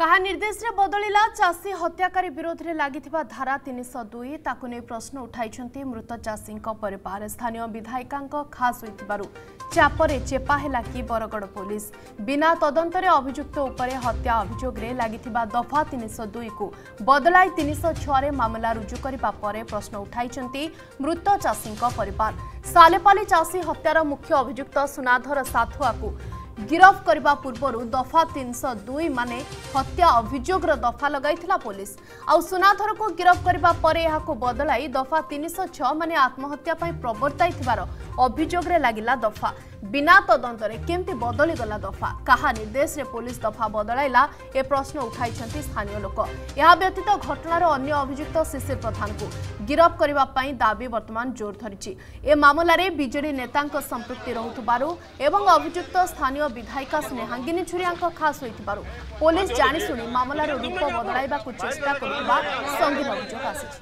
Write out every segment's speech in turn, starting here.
କାହା ନିର୍ଦ୍ଦେଶରେ ବଦଳିଲା ଚାଷୀ ହତ୍ୟାକାରୀ ବିରୋଧରେ ଲାଗିଥିବା ଧାରା ତିନିଶହ ଦୁଇ ତାକୁ ନେଇ ପ୍ରଶ୍ନ ଉଠାଇଛନ୍ତି ମୃତ ଚାଷୀଙ୍କ ପରିବାର ସ୍ଥାନୀୟ ବିଧାୟିକାଙ୍କ ଖାସ୍ ହୋଇଥିବାରୁ ଚାପରେ ଚେପା ହେଲା କି ବରଗଡ଼ ପୋଲିସ ବିନା ତଦନ୍ତରେ ଅଭିଯୁକ୍ତ ଉପରେ ହତ୍ୟା ଅଭିଯୋଗରେ ଲାଗିଥିବା ଦଫା ତିନିଶହ ଦୁଇକୁ ବଦଳାଇ ତିନିଶହ ଛଅରେ ମାମଲା ରୁଜୁ କରିବା ପରେ ପ୍ରଶ୍ନ ଉଠାଇଛନ୍ତି ମୃତ ଚାଷୀଙ୍କ ପରିବାର ସାଲେପାଲି ଚାଷୀ ହତ୍ୟାର ମୁଖ୍ୟ ଅଭିଯୁକ୍ତ ସୁନାଧର ସାଥୁଆକୁ ଗିରଫ କରିବା ପୂର୍ବରୁ ଦଫା ତିନିଶହ ଦୁଇ ମାନେ ହତ୍ୟା ଅଭିଯୋଗର ଦଫା ଲଗାଇଥିଲା ପୋଲିସ ଆଉ ସୁନାଧରକୁ ଗିରଫ କରିବା ପରେ ଏହାକୁ ବଦଳାଇ ଦଫା ତିନିଶହ ଛଅ ମାନେ ଆତ୍ମହତ୍ୟା ପାଇଁ ପ୍ରବର୍ତ୍ତାଇଥିବାର ଅଭିଯୋଗରେ ଲାଗିଲା ଦଫା ବିନା ତଦନ୍ତରେ କେମିତି ବଦଳିଗଲା ଦଫା କାହା ନିର୍ଦ୍ଦେଶରେ ପୋଲିସ ଦଫା ବଦଳାଇଲା ଏ ପ୍ରଶ୍ନ ଉଠାଇଛନ୍ତି ସ୍ଥାନୀୟ ଲୋକ ଏହା ବ୍ୟତୀତ ଘଟଣାର ଅନ୍ୟ ଅଭିଯୁକ୍ତ ଶିଶିର ପ୍ରଧାନଙ୍କୁ ଗିରଫ କରିବା ପାଇଁ ଦାବି ବର୍ତ୍ତମାନ ଜୋର ଧରିଛି ଏ ମାମଲାରେ ବିଜେଡି ନେତାଙ୍କ ସମ୍ପୃକ୍ତି ରହୁଥିବାରୁ ଏବଂ ଅଭିଯୁକ୍ତ ସ୍ଥାନୀୟ ବିଧାୟିକା ସ୍ନେହାଙ୍ଗିନୀ ଛୁରିଆଙ୍କ ଖାସ୍ ହୋଇଥିବାରୁ ପୋଲିସ ଜାଣିଶୁଣି ମାମଲାର ରୂପ ବଦଳାଇବାକୁ ଚେଷ୍ଟା କରୁଥିବା ସଙ୍ଗୀନ ଅଭିଯୋଗ ଆସିଛି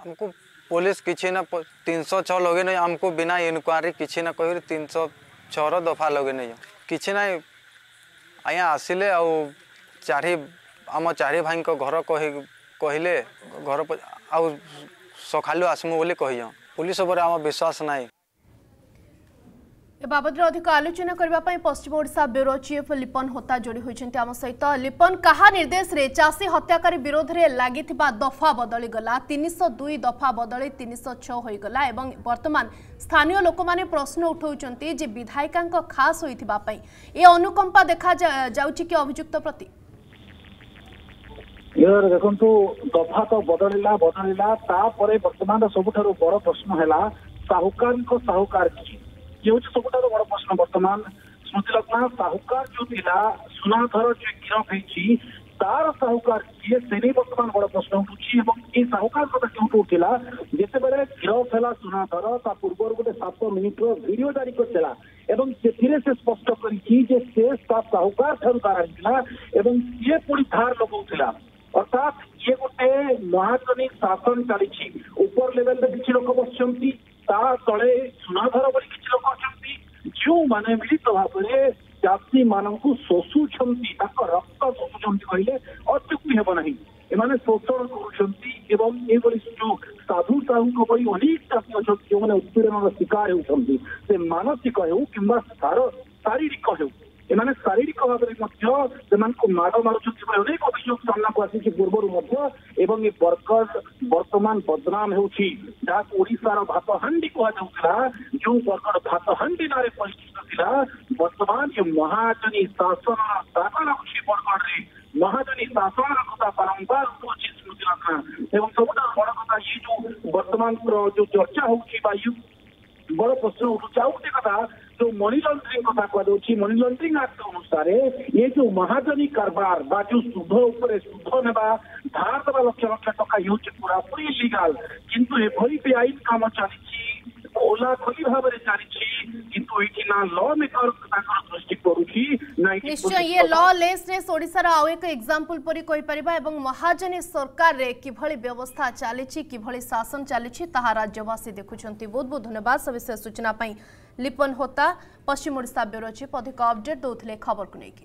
हमको पुलिस किसी ना तीन सौ छः लगे नहीं हमको बिना इनक्वारी किसी ना कह तीन सौ छर दफा लगे नहीं किसी ना आज्ञा आसिले आ चारि आम चारि भाई घर कहले घर आ सका आसमु बोली कही पुलिस पर आम विश्वास नाई এ বাবদরে অধিক আলোচনা করা পশ্চিম ওড়শা ব্যুরো চিফ লিপন হোতা যোড়ি হয়েছেন আমার সহিত লিপন কাহা নির্দেশে চাষী হত্যাকারী বিরোধে লাগি দফা বদলি গলা তিনশ দুই দফা বদলি তিনশ ছ হয়ে গলা এবং বর্তমান স্থানীয় লোক মানে প্রশ্ন উঠাউছেন যে বিধায়িকা খাস হয়ে এ অনুকম্পা দেখা যাচ্ছে কি অভিযুক্ত প্রতি দেখন্তু দফা তো বদলিলা বদলিলা তাপরে বর্তমান সবুঠার বড় প্রশ্ন হেলা সাহুকারଙ୍କ সাহুকার কি ହେଉଛି ସବୁଠାରୁ ବଡ ପ୍ରଶ୍ନ ବର୍ତ୍ତମାନ ସ୍ମୃତିରତ୍ନା ସାହୁକାର ଯୋଉ ଥିଲା ସୁନାଥର ଯିଏ ଗିରଫ ହେଇଛି ତାର ସାହୁକାର କିଏ ସେ ନେଇ ବର୍ତ୍ତମାନ ବଡ ପ୍ରଶ୍ନ ଉଠୁଛି ଏବଂ ଏଇ ସାହୁକାର କଥା କେଉଁଠୁ ଉଠିଲା ଯେତେବେଳେ ଗିରଫ ହେଲା ସୁନାଥର ତା ପୂର୍ବରୁ ଗୋଟେ ସାତ ମିନିଟର ଭିଡିଓ ଜାରି କରିଥିଲା ଏବଂ ସେଥିରେ ସେ ସ୍ପଷ୍ଟ କରିଛି ଯେ ସେ ତା ସାହୁକାର ଠାରୁ ତାର ଆଣିଥିଲା ଏବଂ ସିଏ ପୁଣି ଧାର ଲଗାଉଥିଲା ଅର୍ଥାତ୍ ଇଏ ଗୋଟେ ମହାଜନୀ ଶାସନ ଚାଲିଛି ଉପର ଲେଭେଲରେ କିଛି ଲୋକ ବସିଛନ୍ତି ତା ତଳେ ସୁନାଧର ବୋଲି କିଛି ଲୋକ ଅଛନ୍ତି ଯେଉଁମାନେ ମିଳିତ ଭାବରେ ଚାଷୀ ମାନଙ୍କୁ ଶୋଷୁଛନ୍ତି ତାଙ୍କ ରକ୍ତ ଶୋଷୁଛନ୍ତି କହିଲେ ଅତ୍ୟୁକ୍ତି ହେବ ନାହିଁ ଏମାନେ ଶୋଷଣ କରୁଛନ୍ତି ଏବଂ ଏଭଳି ଯୋଉ ସାଧୁ ସାହୁଙ୍କ ଭଳି ଅନେକ ଚାଷୀ ଅଛନ୍ତି ଯେଉଁମାନେ ଉତ୍ପୀଡ଼ନର ଶିକାର ହେଉଛନ୍ତି ସେ ମାନସିକ ହେଉ କିମ୍ବା ଶାରୀରିକ ହେଉ ଏମାନେ ଶାରୀରିକ ଭାବରେ ମଧ୍ୟ ସେମାନଙ୍କୁ ମାଡ଼ ମାରୁଛନ୍ତି ଅନେକ ଅଭିଯୋଗ ସାମ୍ନାକୁ ଆସିଛି ପୂର୍ବରୁ ମଧ୍ୟ এবং এই পরক বর্তমান পদনাম হউছি যা ওড়িশার ভাতহান্ডি কোহাচু না যো পরক ভাতহান্ডি নারে পলছি না বর্তমান যে মহানানি শাসন পরম্পরা হছি পরক মহানানি শাসন পরম্পরা কো যে স্মৃতি আছে এবং sobretudo বড় কথা এই যে বর্তমান যেർച്ചা হউছি বা ବଡ଼ ପ୍ରଶ୍ନ ଉଠୁଛି ଆଉ ଗୋଟେ କଥା ଯୋଉ ମନି ଲଣ୍ଡରିଂ କଥା କୁହାଯାଉଛି ମନି ଲଣ୍ଡରିଂ ଆକ୍ଟ ଅନୁସାରେ ଏ ଯୋଉ ମହାଜନୀ କାରବାର ବା ଯୋଉ ସୁଧ ଉପରେ ସୁଧ ନେବା ଧାର ଦେବା ଲକ୍ଷ ଲକ୍ଷ ଟଙ୍କା ହେଉଛି ପୁରାପୁରି ଇଲିଗାଲ କିନ୍ତୁ ଏଭଳି ବେଆଇନ କାମ ଚାଲିଛି ओला खोली भाବରେ ଚାଲିଛି କିନ୍ତୁ ଏଠି ନା ଲ ମେକର ତାଙ୍କର ଦୃଷ୍ଟି କରୁଛି ନିଶ୍ଚୟ ଇଏ ଲ ଲେସନେସ୍ ଓଡ଼ିଶାର ଆଉ ଏକ ଏକ୍ଜାମ୍ପଲ୍ ପରି କହିପାରିବା ଏବଂ ମହାଜନୀ ସରକାରରେ କିଭଳି ବ୍ୟବସ୍ଥା ଚାଲିଛି କିଭଳି ଶାସନ ଚାଲିଛି ତାହା ରାଜ୍ୟବାସୀ ଦେଖୁଛନ୍ତି ବହୁତ ବହୁତ ଧନ୍ୟବାଦ ସବିଶେଷ ସୂଚନା ପାଇଁ ଲିପନ ହୋତା ପଶ୍ଚିମ ଓଡ଼ିଶା ବ୍ୟୁରୋ ଚିଫ୍ ଅଧିକ ଅପଡେଟ୍ ଦେଉଥିଲେ ଖବରକୁ ନେଇକି